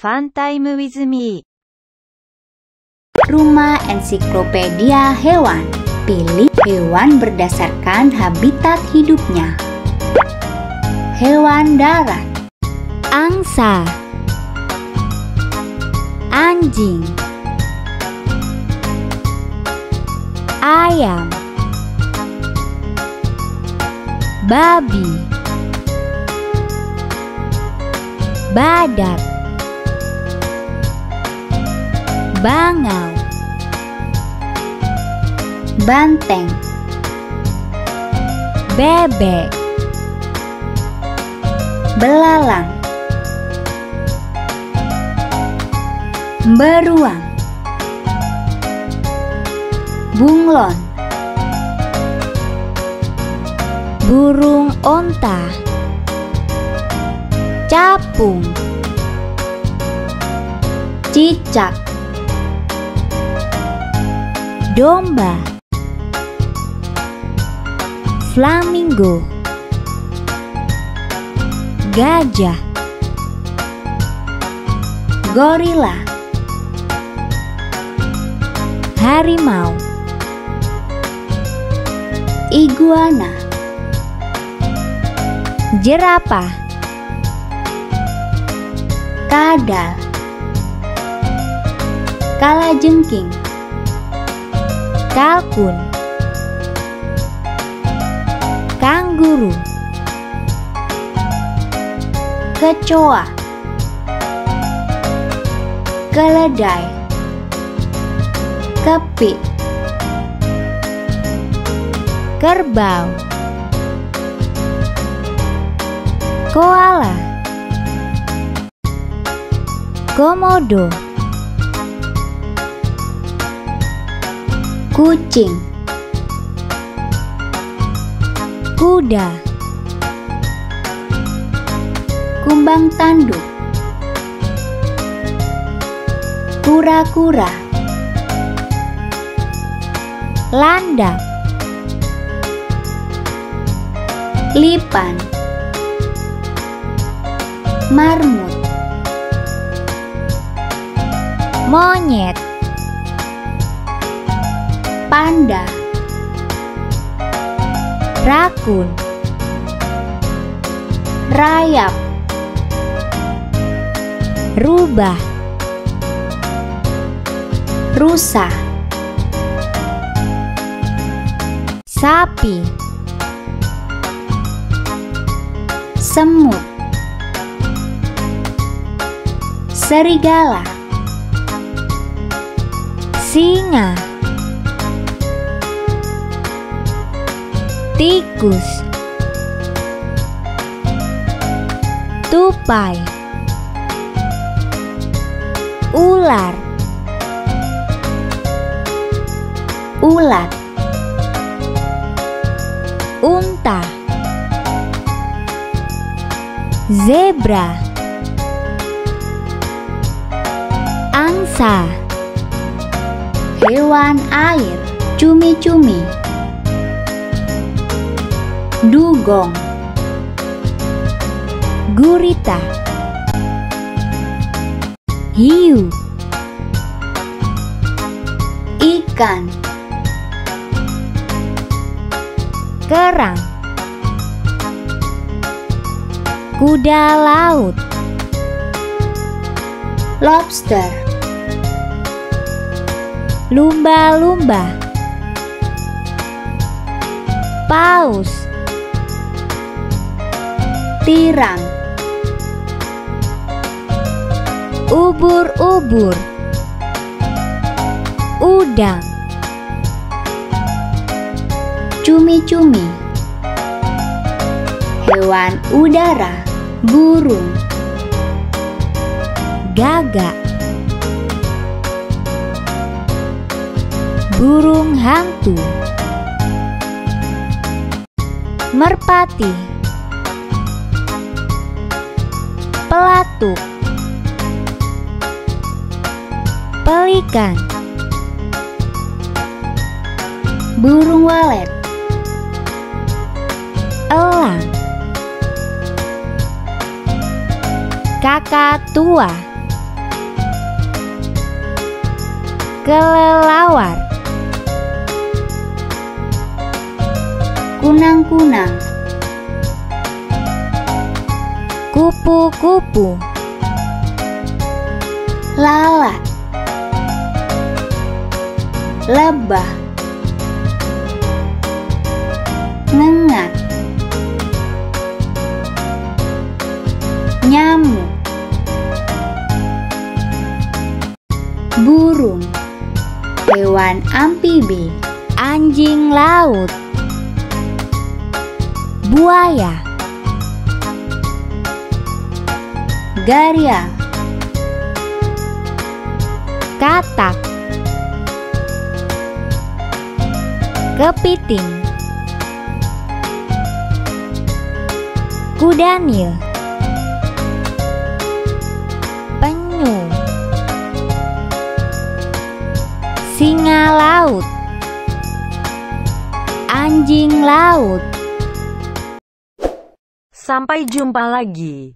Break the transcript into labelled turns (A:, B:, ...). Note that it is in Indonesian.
A: Fun Time with Me.
B: Rumah Ensiklopedia Hewan. Pilih hewan berdasarkan habitat hidupnya. Hewan darat. Angsa. Anjing. Ayam. Babi. Badak Bangau. Banteng. Bebek. Belalang. Beruang. Bunglon. Burung onta. Capung. Cicak Domba. Flamingo. Gajah. Gorila Harimau. Iguana. Jerapah. Kadal. Kalajengking Kalkun. Kangguru. Kecoa. Keledai. Kepik. Kerbau. Koala. Komodo Kucing. Kuda. Kumbang tanduk. Kura-kura. Landak. Lipan. Marmut. Monyet Panda. Rakun. Rayap. Rubah. Rusa Sapi. Semut. Serigala. Singa Tikus. Tupai. Ular. Ulat. Unta. Zebra. Angsa. Hewan air. Cumi-cumi Dugong Gurita Hiu Ikan Kerang Kuda laut Lobster Lumba-lumba Paus Tirang Ubur-ubur. Udang. Cumi-cumi. Hewan udara. Burung. Gagak. Burung hantu. Merpati Pelikan. Burung walet. Elang. Kakak tua. Kelelawar,
C: kunang-kunang,
B: kupu-kupu,
C: lalat, lebah, ngengat, nyamuk, burung, hewan amfibi,
B: anjing laut, buaya,
C: garial,
B: katak, kepiting, kudanil, penyu, singa laut, anjing laut.
D: Sampai jumpa lagi.